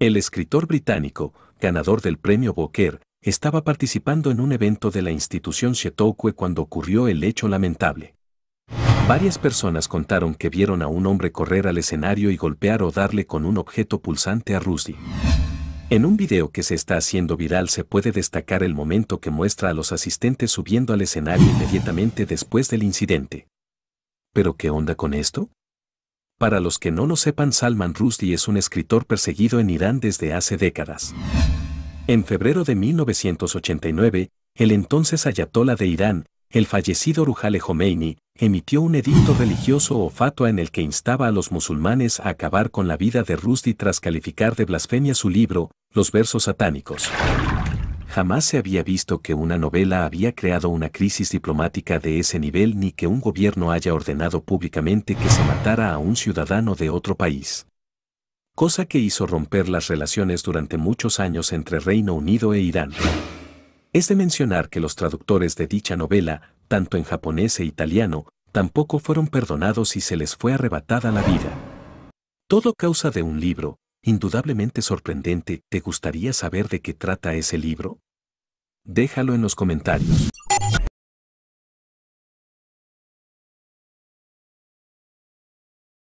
El escritor británico, ganador del premio Booker, estaba participando en un evento de la institución Chautauqua cuando ocurrió el hecho lamentable. Varias personas contaron que vieron a un hombre correr al escenario y golpear o darle con un objeto pulsante a Rusty. En un video que se está haciendo viral se puede destacar el momento que muestra a los asistentes subiendo al escenario inmediatamente después del incidente. ¿Pero qué onda con esto? Para los que no lo sepan, Salman Rushdie es un escritor perseguido en Irán desde hace décadas. En febrero de 1989, el entonces ayatollah de Irán, el fallecido Ruhale Khomeini, emitió un edicto religioso o fatua en el que instaba a los musulmanes a acabar con la vida de Rushdie tras calificar de blasfemia su libro, Los versos satánicos. Jamás se había visto que una novela había creado una crisis diplomática de ese nivel ni que un gobierno haya ordenado públicamente que se matara a un ciudadano de otro país. Cosa que hizo romper las relaciones durante muchos años entre Reino Unido e Irán. Es de mencionar que los traductores de dicha novela, tanto en japonés e italiano, tampoco fueron perdonados y se les fue arrebatada la vida. Todo causa de un libro, indudablemente sorprendente, ¿te gustaría saber de qué trata ese libro? Déjalo en los comentarios.